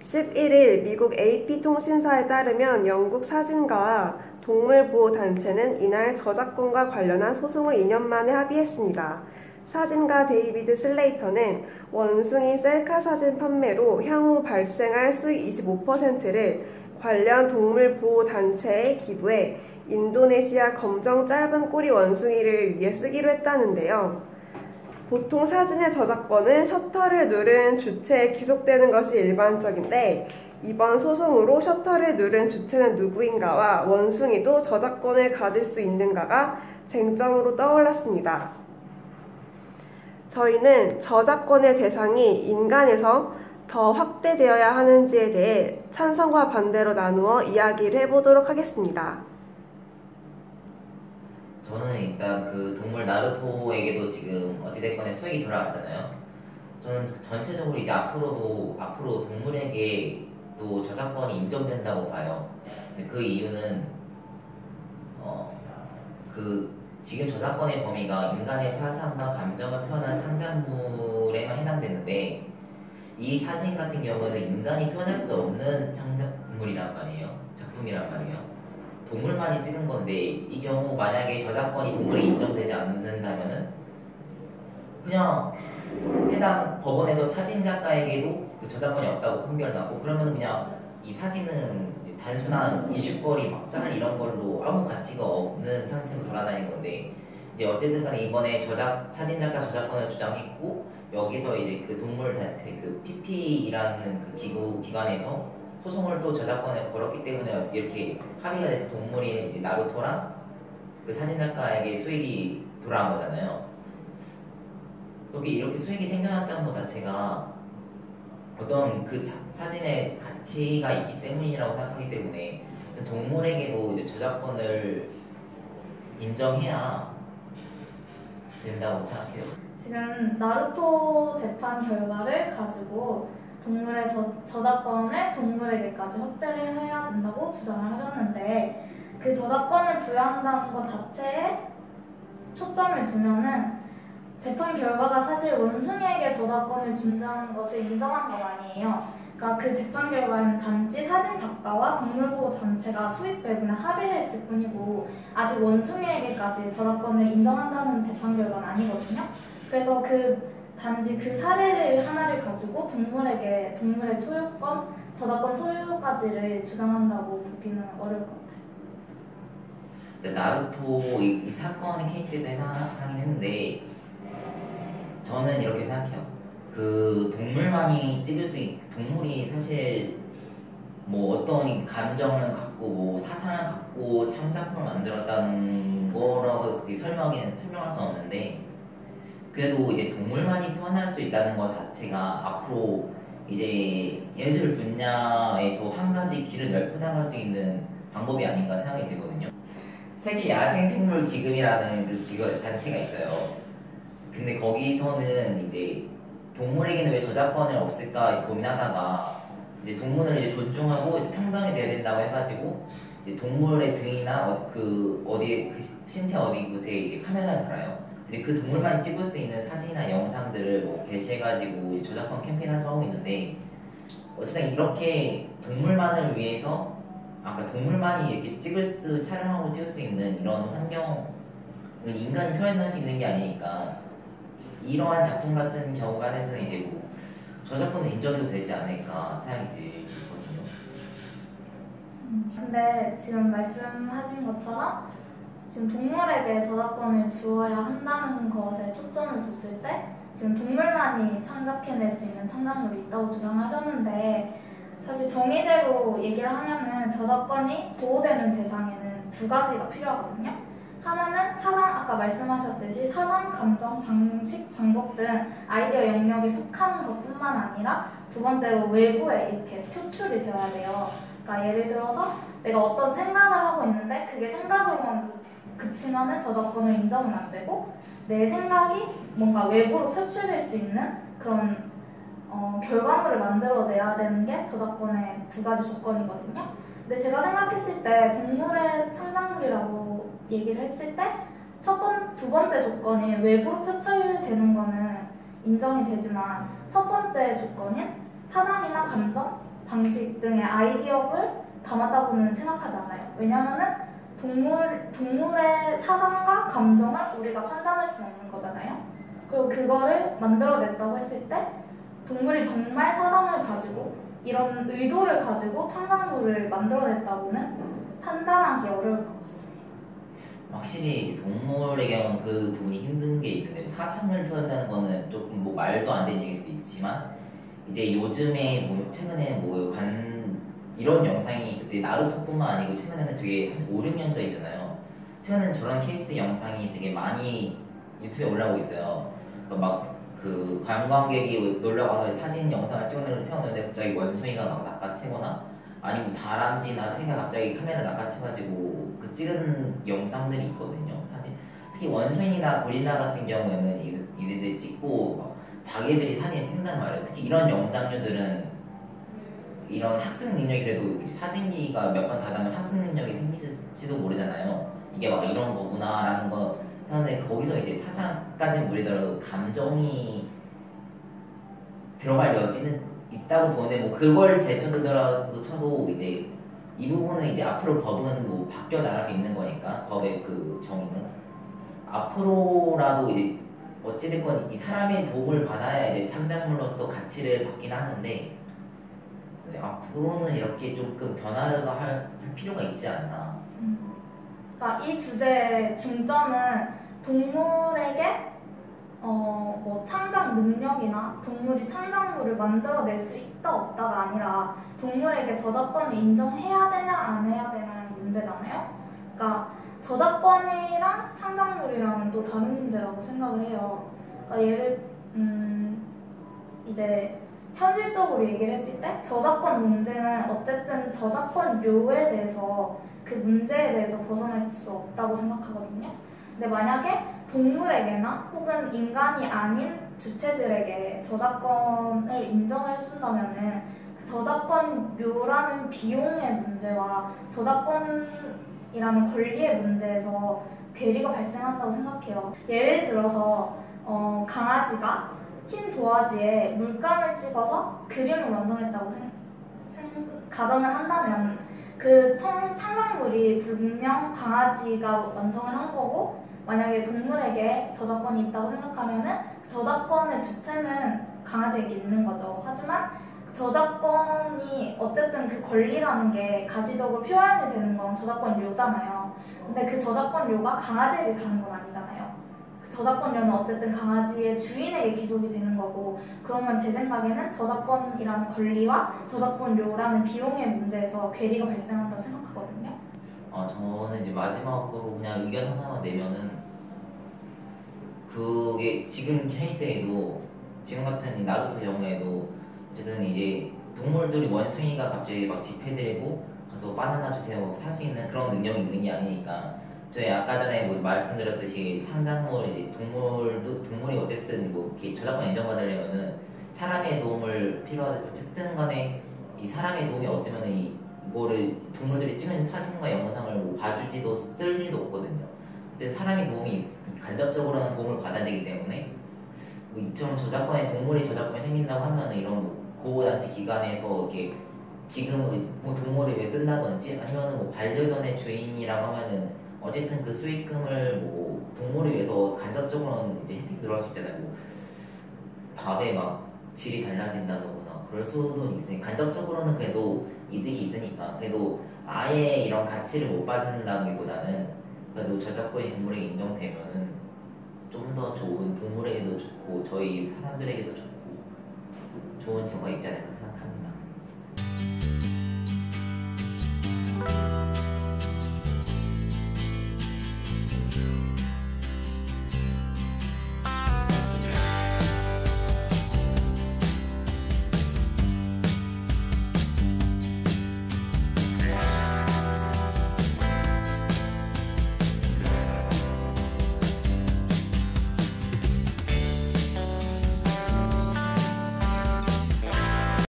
(11일) 미국 AP통신사에 따르면 영국 사진가와 동물보호단체는 이날 저작권과 관련한 소송을 2년 만에 합의했습니다. 사진가 데이비드 슬레이터는 원숭이 셀카 사진 판매로 향후 발생할 수익 25%를 관련 동물보호단체에 기부해 인도네시아 검정 짧은 꼬리 원숭이를 위해 쓰기로 했다는데요. 보통 사진의 저작권은 셔터를 누른 주체에 귀속되는 것이 일반적인데 이번 소송으로 셔터를 누른 주체는 누구인가와 원숭이도 저작권을 가질 수 있는가가 쟁점으로 떠올랐습니다. 저희는 저작권의 대상이 인간에서 더 확대되어야 하는지에 대해 찬성과 반대로 나누어 이야기를 해보도록 하겠습니다. 저는 일단 그 동물 나루토에게도 지금 어찌됐건 수익이 돌아갔잖아요. 저는 전체적으로 이제 앞으로도 앞으로 동물에게 또 저작권이 인정된다고 봐요. 근데 그 이유는 어 그 지금 저작권의 범위가 인간의 사상과 감정을 표현한 창작물에만 해당되는데 이 사진 같은 경우는 인간이 표현할 수 없는 창작물이란 말이에요. 작품이란 말이에요. 동물만이 찍은 건데 이 경우 만약에 저작권이 동물에 인정되지 않는다면은 그냥 해당 법원에서 사진 작가에게도 그 저작권이 없다고 판결나고 그러면 그냥 이 사진은 단순한 이슈거리 막장 이런 걸로 아무 가치가 없는 상태로 돌아다니는 건데 이제 어쨌든 간에 이번에 저작 사진 작가 저작권을 주장했고 여기서 이제 그 동물 단체 그 PP이라는 그 기구 기관에서 소송을 또 저작권에 걸었기 때문에 이렇게 합의가 돼서 동물이 이제 나루토랑 그 사진 작가에게 수익이 돌아온 거잖아요. 이렇게 이렇게 수익이 생겨났다는 것 자체가 어떤 그 사진의 가치가 있기 때문이라고 생각하기 때문에 동물에게도 이제 저작권을 인정해야 된다고 생각해요. 지금 나루토 재판 결과를 가지고 동물의 저, 저작권을 동물에게까지 확대를 해야 된다고 주장을 하셨는데 그 저작권을 부여한다는 것 자체에 초점을 두면은 재판 결과가 사실 원숭이에게 저작권을 준다는 것을 인정한 건 아니에요. 그러니까 그 재판 결과는 단지 사진 작가와 동물보호 단체가 수익 배분에 합의를 했을 뿐이고 아직 원숭이에게까지 저작권을 인정한다는 재판 결과는 아니거든요. 그래서 그 단지 그 사례를 하나를 가지고 동물에게 동물의 소유권, 저작권 소유까지를 주장한다고 보기는 어려울 것 같아요. 나루토 이, 이 사건 케이스에서 해당하긴 했는데 저는 이렇게 생각해요. 그 동물만이 찍을 수 있, 동물이 사실 뭐 어떤 감정을 갖고 뭐 사상을 갖고 창작품을 만들었다는 거라고 설명이 설명할 수 없는데 그래도 이제 동물만이 표현할 수 있다는 것 자체가 앞으로 이제 예술 분야에서 한 가지 길을 넓혀 나갈 수 있는 방법이 아닌가 생각이 들거든요. 세계 야생 생물 기금이라는 그 기관 단체가 있어요. 근데 거기서는 이제 동물에게는 왜 저작권을 없을까 고민하다가 이제 동물을 이제 존중하고 이제 평등이 돼야 된다고 해가지고 이제 동물의 등이나 어, 그 어디에 그 신체 어디 곳에 이제 카메라를 달아요. 이제 그 동물만 찍을 수 있는 사진이나 영상들을 뭐 게시해가지고 저작권 캠페인을 하고 있는데 어쨌든 이렇게 동물만을 위해서 아까 동물만이 이렇게 찍을 수 촬영하고 찍을 수 있는 이런 환경은 인간이 표현할 수 있는 게 아니니까 이러한 작품 같은 경우가 안에서는 이제 뭐 저작권은 인정해도 되지 않을까 생각이 들거든요. 음, 근데 지금 말씀하신 것처럼 지금 동물에게 저작권을 주어야 한다는 것에 초점을 뒀을 때 지금 동물만이 창작해낼 수 있는 창작물이 있다고 주장하셨는데 사실 정의대로 얘기를 하면은 저작권이 보호되는 대상에는 두 가지가 필요하거든요. 하나는 사상, 아까 말씀하셨듯이 사상, 감정, 방식, 방법 등 아이디어 영역에 속하는 것 뿐만 아니라 두 번째로 외부에 이렇게 표출이 되어야 돼요. 그러니까 예를 들어서 내가 어떤 생각을 하고 있는데 그게 생각으로만 그치만은 저작권을 인정은 안 되고 내 생각이 뭔가 외부로 표출될 수 있는 그런 어, 결과물을 만들어내야 되는 게 저작권의 두 가지 조건이거든요. 근데 제가 생각했을 때 동물의 창작물이라고 얘기를 했을 때 첫 번, 두 번째 조건이 외부로 표출되는 거는 인정이 되지만 첫 번째 조건인 사상이나 감정, 방식 등의 아이디어를 담았다고는 생각하지 않아요. 왜냐면은 동물, 동물의 사상과 감정을 우리가 판단할 수 없는 거잖아요. 그리고 그거를 만들어냈다고 했을 때 동물이 정말 사상을 가지고 이런 의도를 가지고 창작물을 만들어냈다고는 판단하기 어려울 것 같습니다. 확실히 경우는 그 부분이 힘든 게 있는데 사상을 표현하는 거는 조금 뭐 말도 안 되는 얘기일 수도 있지만 이제 요즘에 뭐 최근에 뭐 관 이런 영상이 그때 나루토뿐만 아니고 최근에는 되게 한 5, 6년 전이잖아요. 최근에는 저런 케이스 영상이 되게 많이 유튜브에 올라오고 있어요. 막 그 관광객이 놀러 가서 사진 영상을 찍어내는 세웠는데 갑자기 원숭이가 막 낚아채거나 아니면 다람쥐나 새가 갑자기 카메라 낚아채가지고 그 찍은 영상들이 있거든요. 사진. 특히 원숭이나 고릴라 같은 경우에는 이- 이들이 찍고 막 자기들이 사진을 찍는단 말이에요. 특히 이런 영장류들은 이런 학습 능력이 그래도 사진기가 몇번 닫으면 학습 능력이 생기실지도 모르잖아요. 이게 막 이런 거구나라는 거 하는데 거기서 이제 사상까지는 모르더라도 감정이 들어갈 여지는 있다고 보는데 뭐 그걸 제쳐두더라도 쳐도 이제 이 부분은 이제 앞으로 법은 뭐 바뀌어 나갈 수 있는 거니까 법의 그 정의는 앞으로라도 이제 어찌됐건 이 사람의 도움을 받아야 이제 창작물로서 가치를 받긴 하는데 네, 앞으로는 이렇게 조금 변화를 할, 할 필요가 있지 않나. 그러니까 이 주제의 중점은 동물에게 어, 뭐 창작 능력이나 동물이 창작물을 만들어낼 수 있다 없다가 아니라 동물에게 저작권을 인정해야 되냐 안 해야 되냐는 문제잖아요. 그러니까 저작권이랑 창작물이랑은 또 다른 문제라고 생각을 해요. 그러니까 예를 음 이제 현실적으로 얘기를 했을 때 저작권 문제는 어쨌든 저작권료에 대해서 그 문제에 대해서 벗어날 수 없다고 생각하거든요. 근데 만약에 동물에게나 혹은 인간이 아닌 주체들에게 저작권을 인정을 해준다면은 그 저작권료라는 비용의 문제와 저작권이라는 권리의 문제에서 괴리가 발생한다고 생각해요. 예를 들어서 어, 강아지가 흰 도화지에 물감을 찍어서 그림을 완성했다고 생, 생- 가정을 한다면 그 청, 창작물이 분명 강아지가 완성을 한 거고 만약에 동물에게 저작권이 있다고 생각하면은 그 저작권의 주체는 강아지에게 있는 거죠. 하지만 그 저작권이 어쨌든 그 권리라는 게 가시적으로 표현이 되는 건 저작권료잖아요. 근데 그 저작권료가 강아지에게 가는 건 아니잖아요. 그 저작권료는 어쨌든 강아지의 주인에게 귀속이 되는 거고 그러면 제 생각에는 저작권이라는 권리와 저작권료라는 비용의 문제에서 괴리가 발생한다고 생각하거든요. 어, 저는 이제 마지막으로 그냥 의견 하나만 내면은 그게 지금 케이스에도 지금 같은 이 나루토 경우에도 어쨌든 이제 동물들이 원숭이가 갑자기 막 집해들고 가서 바나나 주세요 살 수 있는 그런 능력이 있는 게 아니니까 저희 아까 전에 뭐 말씀드렸듯이 창작물 이제 동물도 동물이 어쨌든 뭐 저작권 인정받으려면은 사람의 도움을 필요하듯 어쨌든 간에 이 사람의 도움이 없으면은 이 이거를 동물들이 찍은 사진과 영상을 뭐 봐주지도 쓸 일도 없거든요. 그때 사람이 도움이 있- 간접적으로는 도움을 받아야 되기 때문에 뭐 이처럼 저작권에 동물이 저작권이 생긴다고 하면은 이런 뭐 보호단체 기관에서 이렇게 기금을 뭐 동물을 왜 쓴다든지 아니면은 뭐 반려견의 주인이라고 하면은 어쨌든 그 수익금을 뭐 동물을 위해서 간접적으로는 이제 혜택이 들어갈 수 있잖아요. 뭐 밥에 막 질이 달라진다거나 그럴 수도 있으니 간접적으로는 그래도 이득이 있으니까 그래도 아예 이런 가치를 못 받는다기보다는 그래도 저작권이 동물에게 인정되면은 좀 더 좋은 동물에게도 좋고 저희 사람들에게도 좋고 좋은 결과가 있지 않을까